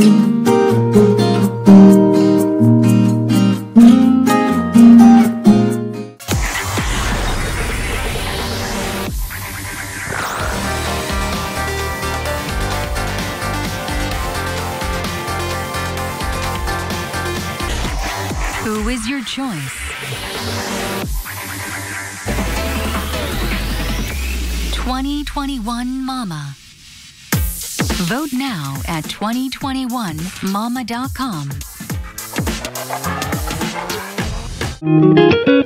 Who is your choice? 2021 Mama. Vote now at 2021mama.com.